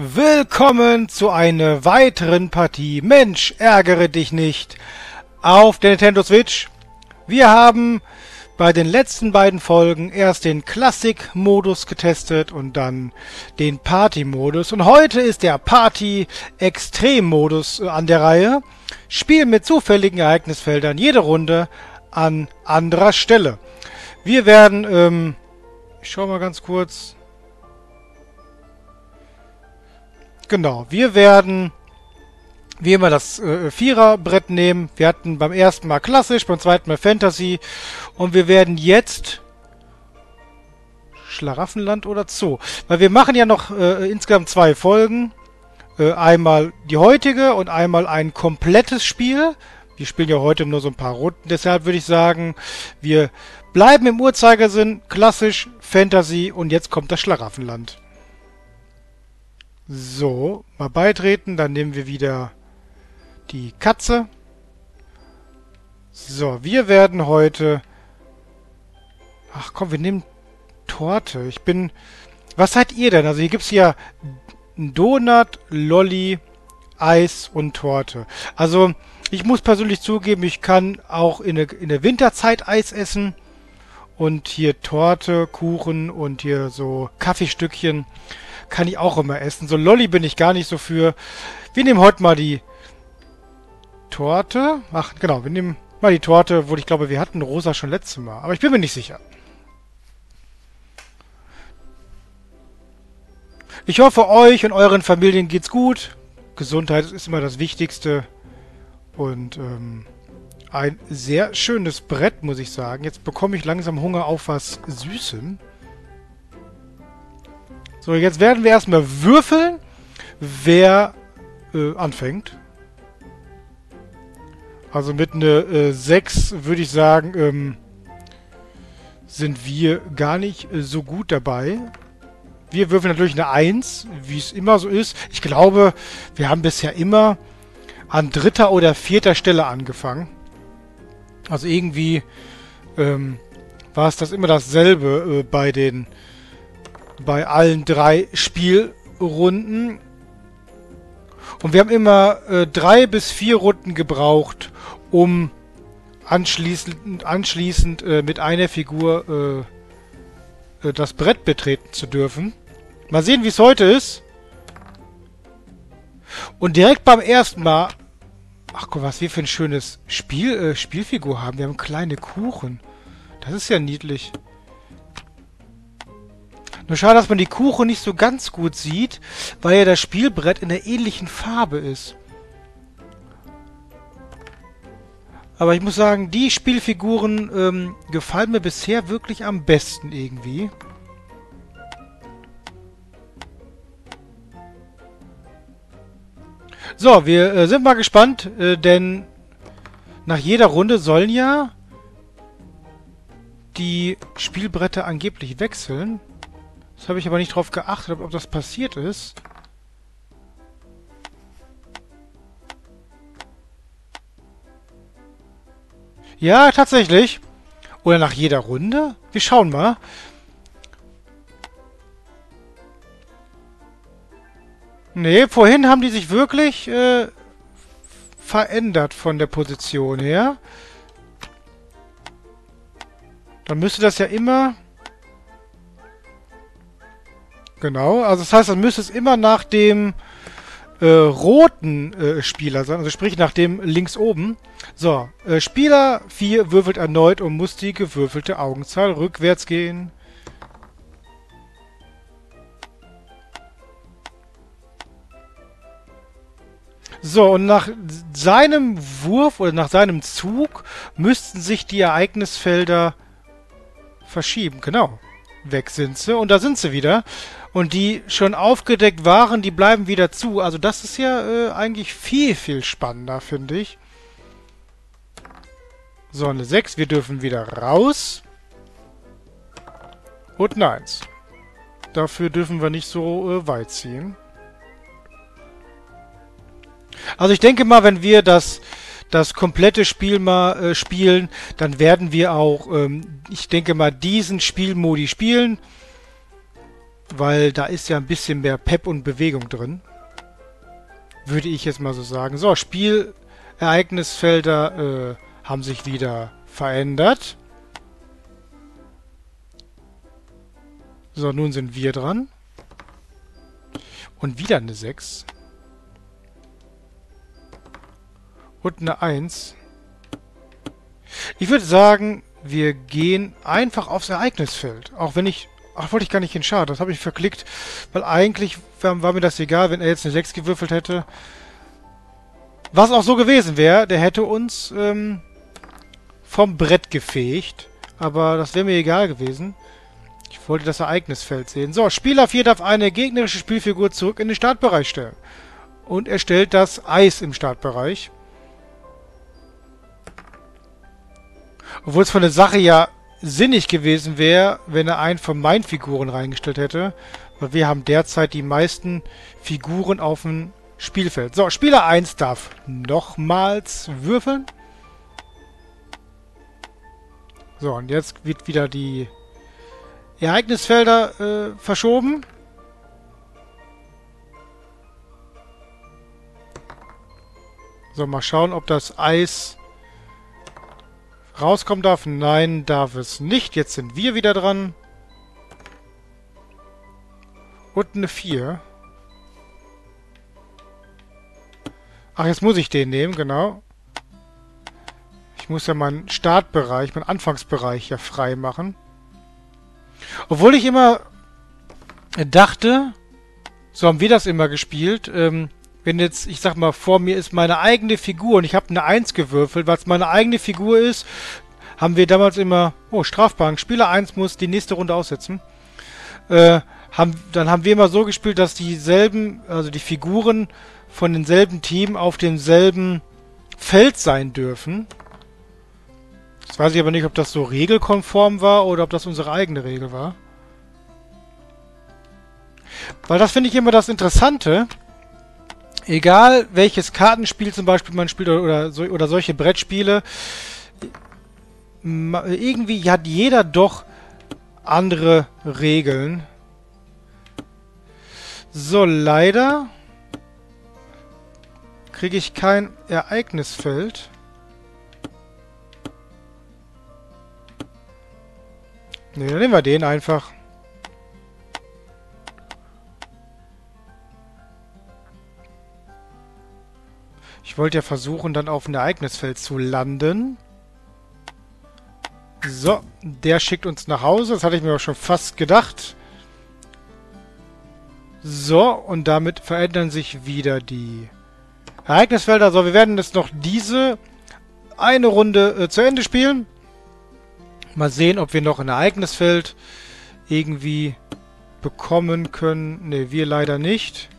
Willkommen zu einer weiteren Partie Mensch, ärgere dich nicht auf der Nintendo Switch. Wir haben bei den letzten beiden Folgen erst den Classic-Modus getestet und dann den Party-Modus. Und heute ist der Party-Extrem-Modus äh, an der Reihe. Spiel mit zufälligen Ereignisfeldern jede Runde an anderer Stelle. Wir werden, ähm, ich schau mal ganz kurz, Genau, wir werden wie immer das äh, Viererbrett nehmen. Wir hatten beim ersten Mal klassisch, beim zweiten Mal Fantasy und wir werden jetzt Schlaraffenland oder Zoo. Weil wir machen ja noch äh, insgesamt zwei Folgen. Äh, einmal die heutige und einmal ein komplettes Spiel. Wir spielen ja heute nur so ein paar Runden. Deshalb würde ich sagen, wir bleiben im Uhrzeigersinn, klassisch, Fantasy und jetzt kommt das Schlaraffenland. So, mal beitreten, dann nehmen wir wieder die Katze. So, wir werden heute... Ach komm, wir nehmen Torte. Ich bin... Was seid ihr denn? Also hier gibt es ja Donut, Lolli, Eis und Torte. Also ich muss persönlich zugeben, ich kann auch in der, in der Winterzeit Eis essen. Und hier Torte, Kuchen und hier so Kaffeestückchen kann ich auch immer essen. So Lolli bin ich gar nicht so für. Wir nehmen heute mal die Torte. Ach, genau, wir nehmen mal die Torte, wo ich glaube, wir hatten rosa schon letztes Mal. Aber ich bin mir nicht sicher. Ich hoffe, euch und euren Familien geht's gut. Gesundheit ist immer das Wichtigste. Und ähm, ein sehr schönes Brett, muss ich sagen. Jetzt bekomme ich langsam Hunger auf was Süßem. So, jetzt werden wir erstmal würfeln, wer äh, anfängt. Also mit einer äh, 6 würde ich sagen, ähm, sind wir gar nicht äh, so gut dabei. Wir würfeln natürlich eine 1, wie es immer so ist. Ich glaube, wir haben bisher immer an dritter oder vierter Stelle angefangen. Also irgendwie ähm, war es das immer dasselbe äh, bei den bei allen drei Spielrunden. Und wir haben immer äh, drei bis vier Runden gebraucht, um anschließend, anschließend äh, mit einer Figur äh, äh das Brett betreten zu dürfen. Mal sehen, wie es heute ist. Und direkt beim ersten Mal... Ach guck, was wir für ein schönes Spiel, äh, Spielfigur haben. Wir haben kleine Kuchen. Das ist ja niedlich. Nur schade, dass man die Kuchen nicht so ganz gut sieht, weil ja das Spielbrett in der ähnlichen Farbe ist. Aber ich muss sagen, die Spielfiguren ähm, gefallen mir bisher wirklich am besten irgendwie. So, wir äh, sind mal gespannt, äh, denn nach jeder Runde sollen ja die Spielbretter angeblich wechseln. Das habe ich aber nicht drauf geachtet, ob das passiert ist. Ja, tatsächlich. Oder nach jeder Runde? Wir schauen mal. Nee, vorhin haben die sich wirklich äh, verändert von der Position her. Dann müsste das ja immer... Genau, also das heißt, dann müsste es immer nach dem äh, roten äh, Spieler sein, also sprich nach dem links oben. So, äh, Spieler 4 würfelt erneut und muss die gewürfelte Augenzahl rückwärts gehen. So, und nach seinem Wurf oder nach seinem Zug müssten sich die Ereignisfelder verschieben. Genau. Weg sind sie. Und da sind sie wieder. Und die schon aufgedeckt waren, die bleiben wieder zu. Also das ist ja äh, eigentlich viel, viel spannender, finde ich. So, eine 6. Wir dürfen wieder raus. Und eine 1. Dafür dürfen wir nicht so äh, weit ziehen. Also ich denke mal, wenn wir das das komplette Spiel mal äh, spielen, dann werden wir auch, ähm, ich denke mal, diesen Spielmodi spielen. Weil da ist ja ein bisschen mehr Pep und Bewegung drin. Würde ich jetzt mal so sagen. So, Spielereignisfelder äh, haben sich wieder verändert. So, nun sind wir dran. Und wieder eine 6. Und eine 1. Ich würde sagen, wir gehen einfach aufs Ereignisfeld. Auch wenn ich... Ach, wollte ich gar nicht hinschauen. Das habe ich verklickt. Weil eigentlich war, war, mir das egal, wenn er jetzt eine 6 gewürfelt hätte. Was auch so gewesen wäre, der hätte uns ähm, vom Brett gefegt. Aber das wäre mir egal gewesen. Ich wollte das Ereignisfeld sehen. So, Spieler 4 darf eine gegnerische Spielfigur zurück in den Startbereich stellen. Und er stellt das Eis im Startbereich. Obwohl es von der Sache ja sinnig gewesen wäre, wenn er einen von meinen Figuren reingestellt hätte. Weil wir haben derzeit die meisten Figuren auf dem Spielfeld. So, Spieler 1 darf nochmals würfeln. So, und jetzt wird wieder die Ereignisfelder äh, verschoben. So, mal schauen, ob das Eis rauskommen darf. Nein, darf es nicht. Jetzt sind wir wieder dran. Und eine 4. Ach, jetzt muss ich den nehmen, genau. Ich muss ja meinen Startbereich, meinen Anfangsbereich ja frei machen. Obwohl ich immer dachte, so haben wir das immer gespielt, ähm, wenn jetzt, ich sag mal, vor mir ist meine eigene Figur und ich habe eine 1 gewürfelt, weil es meine eigene Figur ist, haben wir damals immer, oh, Strafbank, Spieler 1 muss die nächste Runde aussetzen. Äh, haben, dann haben wir immer so gespielt, dass dieselben, also die Figuren von demselben Team auf demselben Feld sein dürfen. Jetzt weiß ich aber nicht, ob das so regelkonform war oder ob das unsere eigene Regel war. Weil das finde ich immer das Interessante egal welches Kartenspiel zum Beispiel man spielt oder, so, oder solche Brettspiele, irgendwie hat jeder doch andere Regeln. So, leider kriege ich kein Ereignisfeld. Ne, dann nehmen wir den einfach. Ich wollte ja versuchen, dann auf ein Ereignisfeld zu landen. So, der schickt uns nach Hause. Das hatte ich mir auch schon fast gedacht. So, und damit verändern sich wieder die Ereignisfelder. So, wir werden jetzt noch diese eine Runde äh, zu Ende spielen. Mal sehen, ob wir noch ein Ereignisfeld irgendwie bekommen können. Ne, wir leider nicht.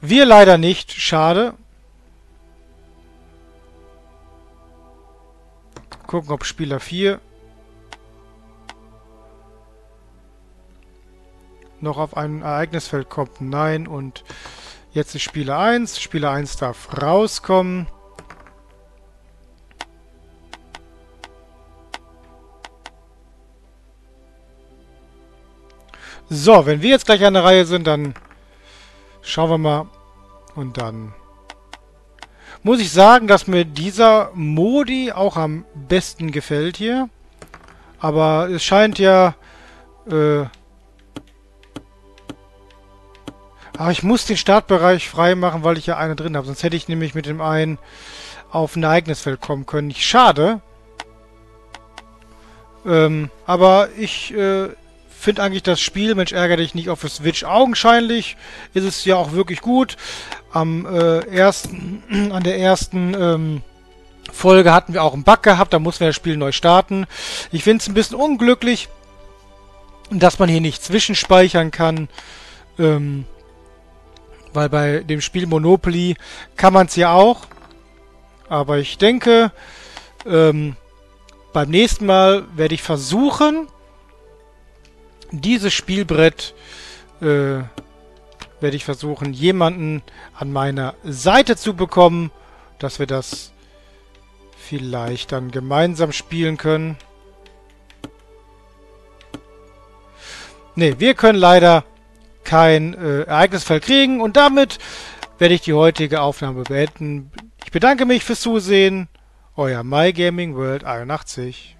Wir leider nicht. Schade. Gucken, ob Spieler 4 noch auf ein Ereignisfeld kommt. Nein. Und jetzt ist Spieler 1. Spieler 1 darf rauskommen. So, wenn wir jetzt gleich an der Reihe sind, dann Schauen wir mal. Und dann muss ich sagen, dass mir dieser Modi auch am besten gefällt hier. Aber es scheint ja... Äh, aber ich muss den Startbereich frei machen, weil ich ja eine drin habe. Sonst hätte ich nämlich mit dem einen auf ein Ereignisfeld kommen können. Schade. Ähm, aber ich äh, finde eigentlich das Spiel, Mensch, ärgere dich nicht auf der Switch. Augenscheinlich ist es ja auch wirklich gut. Am äh, ersten, an der ersten ähm, Folge hatten wir auch einen Bug gehabt, da mussten wir das Spiel neu starten. Ich finde es ein bisschen unglücklich, dass man hier nicht zwischenspeichern kann. Ähm, weil bei dem Spiel Monopoly kann man es ja auch. Aber ich denke, ähm, beim nächsten Mal werde ich versuchen, dieses Spielbrett äh, werde ich versuchen, jemanden an meiner Seite zu bekommen, dass wir das vielleicht dann gemeinsam spielen können. Ne, wir können leider kein äh, Ereignisfall kriegen und damit werde ich die heutige Aufnahme beenden. Ich bedanke mich fürs Zusehen. Euer MyGamingWorld 81.